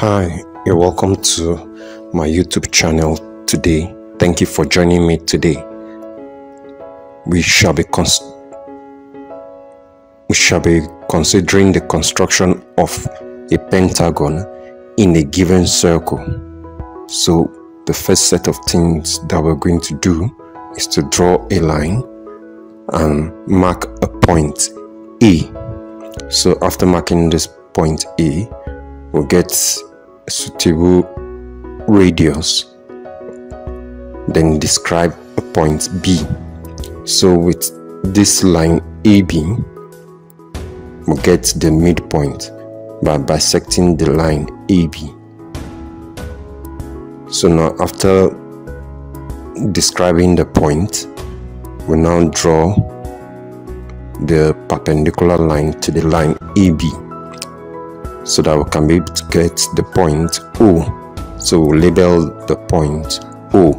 Hi, you're welcome to my YouTube channel today. Thank you for joining me today. We shall be we shall be considering the construction of a pentagon in a given circle. So, the first set of things that we're going to do is to draw a line and mark a point A. So, after marking this point A, we'll get a suitable radius. Then describe a point B. So, with this line AB, we'll get the midpoint by bisecting the line AB. So now after describing the point, we now draw the perpendicular line to the line AB so that we can be able to get the point O. So we'll label the point O,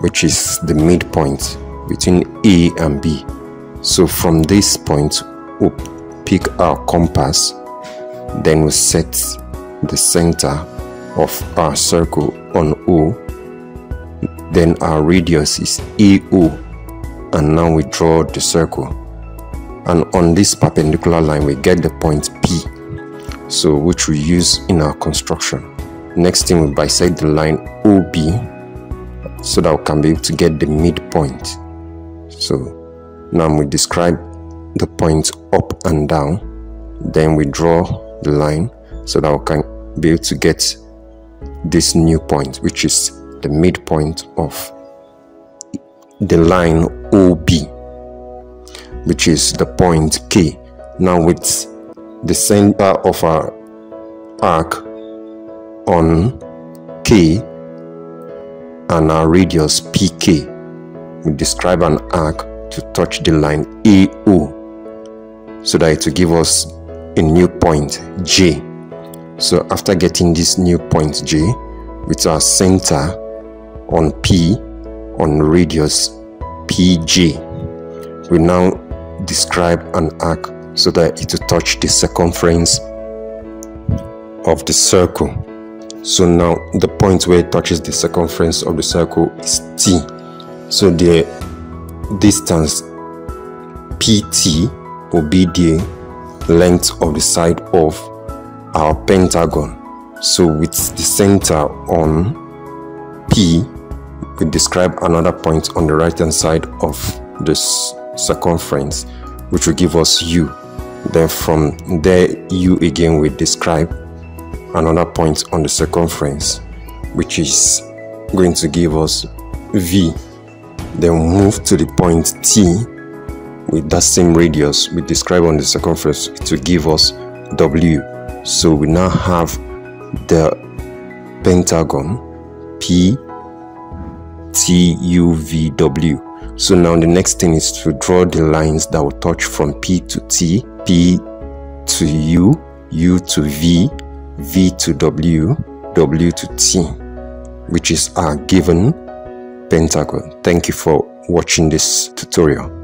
which is the midpoint between A and B. So from this point, we'll pick our compass, then we set the center of our circle on O. Then our radius is AO, and now we draw the circle. And on this perpendicular line, we get the point so which we use in our construction. Next thing, we bisect the line OB so that we can be able to get the midpoint. So now we describe the points up and down, then we draw the line so that we can be able to get this new point, which is the midpoint of the line OB, which is the point K. Now, with the center of our arc on K and our radius PK, we describe an arc to touch the line AO so that it will give us a new point J. So after getting this new point J with our center on P on radius PJ, we now describe an arc so that it will touch the circumference of the circle. So now the point where it touches the circumference of the circle is T. So the distance PT will be the length of the side of our pentagon. So with the center on P, we describe another point on the right hand side of this circumference, which will give us U. Then from there, you again will describe another point on the circumference, which is going to give us V. Then move to the point T with that same radius we describe on the circumference to give us W. So we now have the pentagon P T U V W. So now the next thing is to draw the lines that will touch from P to T, P to U, U to V, V to W, W to T, which is our given pentagon. Thank you for watching this tutorial.